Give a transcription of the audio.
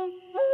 Mm-hmm.